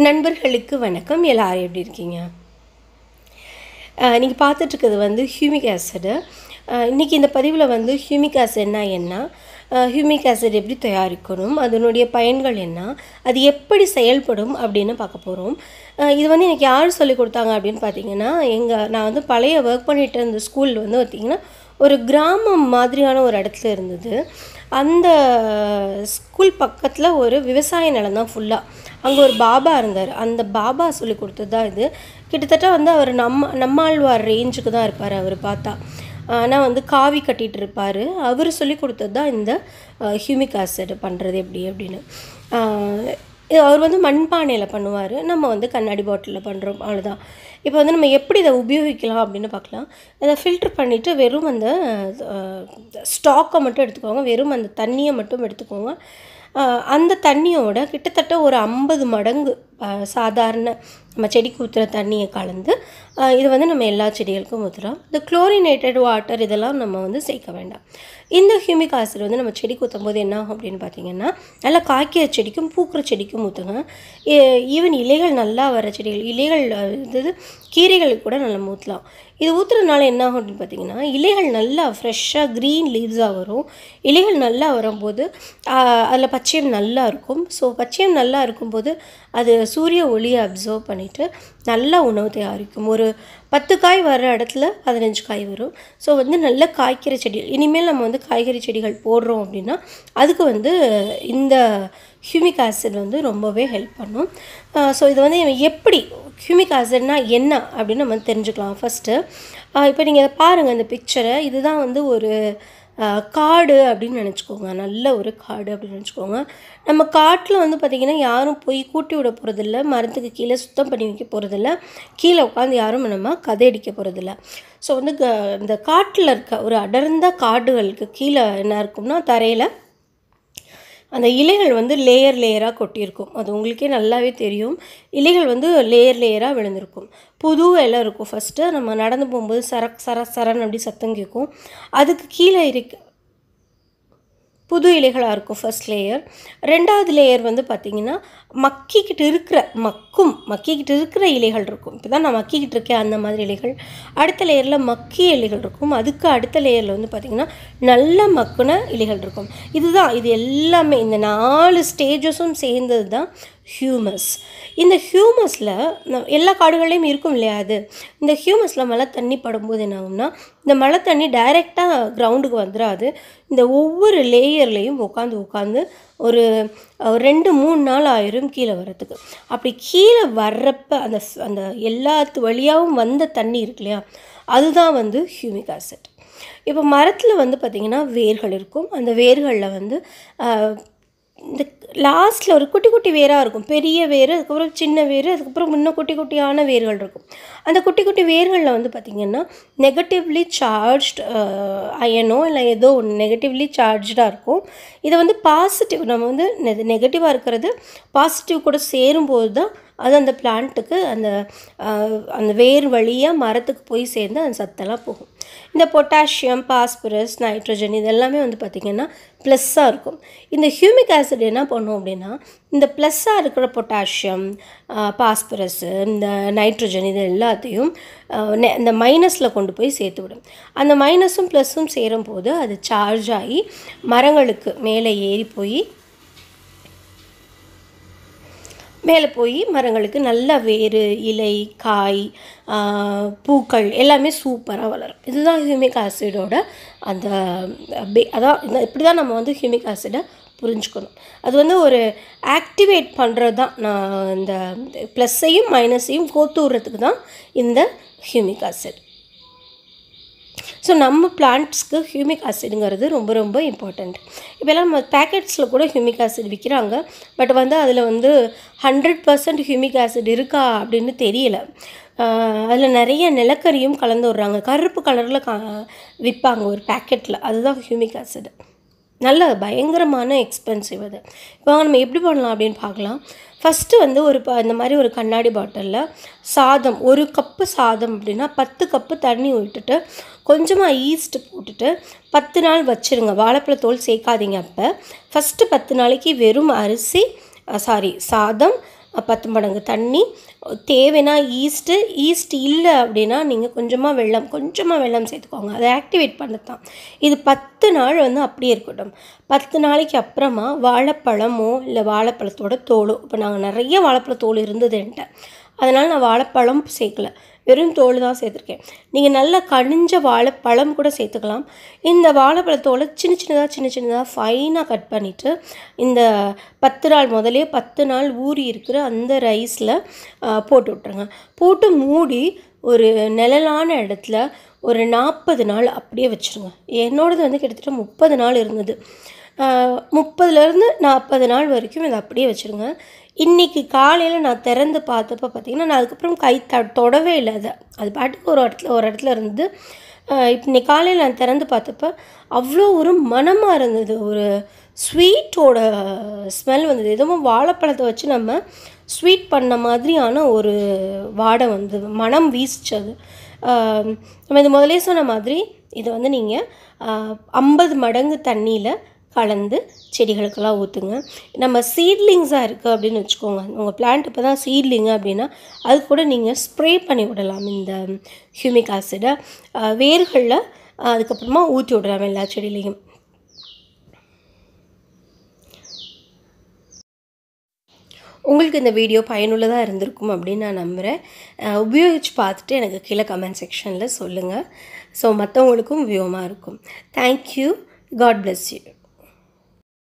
நண்பர்களுக்கு வணக்கம். எல்லாரும் எப்படி இருக்கீங்க? நீங்கள் பார்த்துட்ருக்கிறது வந்து ஹியூமிக் ஆசிடு. இன்றைக்கி இந்த பதிவில் வந்து ஹியூமிக் ஆசிட்னா என்ன ஹியூமிக் ஆசிட் எப்படி தயாரிக்கணும்? அதனுடைய பயன்கள் என்ன? அது எப்படி செயல்படும் அப்படின்னு பார்க்க போகிறோம் இது வந்து எனக்கு யார் சொல்லி கொடுத்தாங்க அப்படின்னு பார்த்தீங்கன்னா எங்கள் நான் வந்து பழைய ஒர்க் பண்ணிட்டு இருந்த ஸ்கூலில் வந்து பார்த்திங்கன்னா ஒரு கிராமம் மாதிரியான ஒரு இடத்துல இருந்தது. அந்த ஸ்கூல் பக்கத்தில் ஒரு விவசாய நிலம் தான் ஃபுல்லாக அங்கே ஒரு பாபா இருந்தார். அந்த பாபா சொல்லி கொடுத்தது தான் இது. கிட்டத்தட்ட வந்து அவர் நம்ம நம்மாழ்வார் ரேஞ்சுக்கு தான் இருப்பார் அவர் பார்த்தா. ஆனால் வந்து காவி கட்டிகிட்டு இருப்பார். அவர் சொல்லி கொடுத்தது தான் இந்த ஹியூமிக் ஆசிட் பண்ணுறது எப்படி அப்படின்னு. அவர் வந்து மண்பானையில் பண்ணுவார். நம்ம வந்து கண்ணாடி பாட்டிலில் பண்ணுறோம் அவ்வளோதான் இப்போ வந்து நம்ம எப்படி இதை உபயோகிக்கலாம் அப்படின்னு பார்க்கலாம். இதை ஃபில்டர் பண்ணிவிட்டு வெறும் அந்த ஸ்டாக்கை மட்டும் எடுத்துக்கோங்க. வெறும் அந்த தண்ணியை மட்டும் எடுத்துக்கோங்க. அந்த தண்ணியோட கிட்டத்தட்ட ஒரு ஐம்பது மடங்கு சாதாரண நம்ம செடிக்கு ஊற்றுற தண்ணியை கலந்து இது வந்து நம்ம எல்லா செடிகளுக்கும் ஊற்றுறோம் இந்த குளோரினேட்டட் வாட்டர் இதெல்லாம் நம்ம வந்து சேர்க்க வேண்டாம். இந்த ஹியூமிக் ஆசிட் வந்து நம்ம செடிக்கு ஊற்றும் போது என்ன ஆகும் அப்படின்னு பார்த்தீங்கன்னா நல்லா காய்க்கிற செடிக்கும் பூக்கிற செடிக்கும் ஊற்றுங்க ஈவன் இலைகள் நல்லா வர செடிகள் இலைகள் இது கீரைகளுக்கு கூட நல்லா ஊற்றலாம் இது ஊற்றுறதுனால என்ன ஆகும் அப்படின்னு பார்த்தீங்கன்னா இலைகள் நல்லா ஃப்ரெஷ்ஷாக க்ரீன் லீவ்ஸாக வரும். இலைகள் நல்லா வரும்போது அதில் பச்சையம் நல்லா இருக்கும். ஸோ பச்சையம் நல்லா இருக்கும்போது அது சூரிய ஒளியை அப்சர்வ் பண்ணிவிட்டு நல்லா உணவு தயாரிக்கும். ஒரு பத்து காய் வர்ற இடத்துல பதினஞ்சு காய் வரும். ஸோ வந்து நல்ல காய்கறி செடி இனிமேல் நம்ம வந்து காய்கறி செடிகள் போடுறோம் அப்படின்னா அதுக்கு வந்து இந்த ஹியூமிக் ஆசிட் வந்து ரொம்பவே ஹெல்ப் பண்ணும். ஸோ இது வந்து எப்படி ஹியூமிக் ஆசிட்னா என்ன அப்படின்னு நம்ம தெரிஞ்சுக்கலாம். ஃபஸ்ட்டு இப்போ நீங்கள் பாருங்கள் இந்த பிக்சரை இதுதான் வந்து ஒரு காடு அப்படின்னு நினச்சிக்கோங்க. நல்ல ஒரு காடு அப்படின்னு நினச்சிக்கோங்க. நம்ம காட்டில் வந்து பார்த்திங்கன்னா யாரும் போய் கூட்டி விட போகிறதில்ல மரத்துக்கு கீழே சுத்தம் பண்ணி வைக்க போகிறதில்ல கீழே உட்காந்து யாரும் நம்ம கதையடிக்க போகிறதில்ல ஸோ வந்து இந்த காட்டில் இருக்க ஒரு அடர்ந்த காடுகளுக்கு கீழே என்ன இருக்கும்னா தரையில் அந்த இலைகள் வந்து லேயர் லேயராக கொட்டியிருக்கும். அது உங்களுக்கே நல்லாவே தெரியும். இலைகள் வந்து லேயர் லேயராக விழுந்திருக்கும். புது இலை இருக்கும். ஃபஸ்ட்டு நம்ம நடந்து போகும்போது சரக் சர சரன் அப்படி சத்தம் கேட்கும். அதுக்கு கீழே இருக்க புது இலைகளாக இருக்கும் ஃபர்ஸ்ட் லேயர் ரெண்டாவது லேயர் வந்து பார்த்திங்கன்னா மக்கிக்கிட்டு இருக்கிற மக்கும் மக்கிக்கிட்டு இருக்கிற இலைகள் இருக்கும். இப்போ தான் நான் மக்கிக்கிட்டு இருக்கேன் அந்த மாதிரி இலைகள். அடுத்த லேயரில் மக்கிய இலைகள் இருக்கும். அதுக்கு அடுத்த லேயரில் வந்து பார்த்திங்கன்னா நல்ல மக்குன இலைகள் இருக்கும். இதுதான் இது எல்லாமே இந்த நாலு ஸ்டேஜஸும் சேர்ந்தது தான் ஹியூமஸ் இந்த ஹியூமஸில் எல்லா காடுகள்லேயும் இருக்கும் இல்லையா அது? இந்த ஹியூமஸில் மழை தண்ணி படும்போது என்ன ஆகும்னா இந்த மழை தண்ணி டைரெக்டாக கிரவுண்டுக்கு வந்துடாது இந்த ஒவ்வொரு லேயர்லேயும் உட்காந்து உட்காந்து ஒரு ரெண்டு மூணு நாள் ஆயிரும் கீழே வர்றதுக்கு. அப்படி கீழே வர்றப்ப அந்த அந்த எல்லாத்து வழியாகவும் வந்த தண்ணி இருக்கு இல்லையா? அதுதான் வந்து ஹியூமிக் ஆசிட் இப்போ மரத்தில் வந்து பார்த்திங்கன்னா வேர்கள் இருக்கும். அந்த வேர்களில் வந்து இந்த லாஸ்ட்டில் ஒரு குட்டி குட்டி வேராக இருக்கும். பெரிய வேர் அதுக்கப்புறம் சின்ன வேர் அதுக்கப்புறம் இன்னும் குட்டி குட்டியான வேர்கள் இருக்கும். அந்த குட்டி குட்டி வேர்களில் வந்து பார்த்திங்கன்னா நெகட்டிவ்லி சார்ஜ்ட் அயனோ இல்லை ஏதோ ஒன்று நெகட்டிவ்லி சார்ஜாக இருக்கும். இதை வந்து பாசிட்டிவ் நம்ம வந்து நெகட்டிவாக இருக்கிறது பாசிட்டிவ் கூட சேரும்போது தான் அது அந்த பிளான்ட்டுக்கு அந்த அந்த வேர் வழியாக மரத்துக்கு போய் சேர்ந்து அந்த சத்தெல்லாம் போகும். இந்த பொட்டாசியம் பாஸ்பரஸ் நைட்ரஜன் இது எல்லாமே வந்து பார்த்திங்கன்னா ப்ளஸ்ஸாக இருக்கும். இந்த ஹியூமிக் ஆசிட் என்ன பண்ணும் அப்படின்னா இந்த ப்ளஸ்ஸாக இருக்கிற பொட்டாசியம் பாஸ்பரஸ்ஸு இந்த நைட்ரஜன் இது எல்லாத்தையும் இந்த மைனஸில் கொண்டு போய் சேர்த்து விடும். அந்த மைனஸும் ப்ளஸ்ஸும் சேரும்போது அது சார்ஜ் ஆகி மரங்களுக்கு மேலே ஏறி போய் மேலே போய் மரங்களுக்கு நல்ல வேறு இலை காய் பூக்கள் எல்லாமே சூப்பராக வளரும். இதுதான் ஹியூமிக் ஆசிடோட அந்த பே அதான் இப்படி தான் நம்ம வந்து ஹியூமிக் ஆசிடை புரிஞ்சுக்கணும். அது வந்து ஒரு ஆக்டிவேட் பண்ணுறது தான். நான் இந்த ப்ளஸ்ஸையும் மைனஸையும் கோத்து விட்றதுக்கு தான் இந்த ஹியூமிக் ஆசிட். ஸோ நம்ம பிளான்ட்ஸ்க்கு ஹியூமிக் ஆசிடுங்கிறது ரொம்ப ரொம்ப இம்பார்ட்டண்ட் இப்போல்லாம் நம்ம பேக்கெட்ஸில் கூட ஹியூமிக் ஆசிட் விற்கிறாங்க பட் வந்து அதில் வந்து ஹண்ட்ரட் பர்சன்ட் ஹியூமிக் ஆசிட் இருக்கா அப்படின்னு தெரியல. அதில் நிறைய நிலக்கரியும் கலந்து விட்றாங்க. கருப்பு கலரில் கா விற்பாங்க ஒரு பேக்கெட்டில் அதுதான் ஹியூமிக் ஆசிட் நல்ல பயங்கரமான எக்ஸ்பென்சிவ் அது. இப்போ நம்ம எப்படி பண்ணலாம் அப்படின்னு பார்க்கலாம். ஃபஸ்ட்டு வந்து ஒரு ப இந்த மாதிரி ஒரு கண்ணாடி பாட்டிலில் சாதம் ஒரு கப்பு சாதம் அப்படின்னா பத்து கப்பு தண்ணி விட்டுட்டு கொஞ்சமாக ஈஸ்ட் போட்டுட்டு பத்து நாள் வச்சுருங்க. வாழைப்பழத்தோல் சேர்க்காதீங்க அப்போ. ஃபஸ்ட்டு பத்து நாளைக்கு வெறும் அரிசி சாரி சாதம் பத்து மடங்கு தண்ணி. தேவைன்னா ஈஸ்ட்டு ஈஸ்ட் இல்லை அப்படின்னா நீங்கள் கொஞ்சமாக வெள்ளம் கொஞ்சமாக வெள்ளம் சேர்த்துக்கோங்க. அதை ஆக்டிவேட் பண்ணது தான். இது பத்து நாள் வந்து அப்படியே இருக்கட்டும். பத்து நாளைக்கு அப்புறமா வாழைப்பழமோ இல்லை வாழைப்பழத்தோட தோலோ இப்போ நாங்கள் நிறைய வாழைப்பழ தோல் இருந்தது என்கிட்ட. அதனால் நான் வாழைப்பழம் சேர்க்கல. வெறும் தோல் தான் சேர்த்துருக்கேன். நீங்கள் நல்லா கனிஞ்ச வாழைப்பழம் கூட சேர்த்துக்கலாம். இந்த வாழைப்பழத்தோலை சின்ன சின்னதாக சின்ன சின்னதாக ஃபைனாக கட் பண்ணிவிட்டு இந்த பத்து நாள் முதலே பத்து நாள் ஊறி இருக்கிற அந்த ரைஸில் போட்டு விட்ருங்க போட்டு மூடி ஒரு நிழலான இடத்துல ஒரு நாற்பது நாள் அப்படியே வச்சுருங்க. என்னோடது வந்து கிட்டத்தட்ட முப்பது நாள் இருந்தது. முப்பதுலேருந்து நாற்பது நாள் வரைக்கும் இதை அப்படியே வச்சுருங்க. இன்றைக்கி காலையில் நான் திறந்து பார்த்தப்ப பார்த்தீங்கன்னா நான் அதுக்கப்புறம் கை த தொடவே இல்லை அதை. அது பாட்டுக்கு ஒரு இடத்துல ஒரு இடத்துல இருந்தது இப்போ இன்னைக்கு காலையில் நான் திறந்து பார்த்தப்ப அவ்வளோ ஒரு மனமாக இருந்தது. ஒரு ஸ்வீட்டோட ஸ்மெல் வந்தது. எதுவும் வாழைப்பழத்தை வச்சு நம்ம ஸ்வீட் பண்ண மாதிரியான ஒரு வாடை வந்து மனம் வீசிச்சது. நம்ம இது முதலே சொன்ன மாதிரி இதை வந்து நீங்கள் ஐம்பது மடங்கு தண்ணியில் கலந்து செடிகளுக்கெல்லாம் ஊற்றுங்க நம்ம சீட்லிங்ஸாக இருக்குது அப்படின்னு வச்சுக்கோங்க. உங்கள் பிளான்ட் இப்போ தான் சீட்லிங் அப்படின்னா அது கூட நீங்கள் ஸ்ப்ரே பண்ணி விடலாம். இந்த ஹியூமிக் ஆசிடை வேர்களில் அதுக்கப்புறமா ஊற்றி விடலாம் எல்லா செடியிலையும். உங்களுக்கு இந்த வீடியோ பயனுள்ளதாக இருந்திருக்கும் அப்படின்னு நான் நம்புகிறேன் உபயோகித்து பார்த்துட்டு எனக்கு கீழே கமெண்ட் செக்ஷனில் சொல்லுங்கள் ஸோ மற்றவங்களுக்கும் உபயோகமாக இருக்கும். Thank you God bless you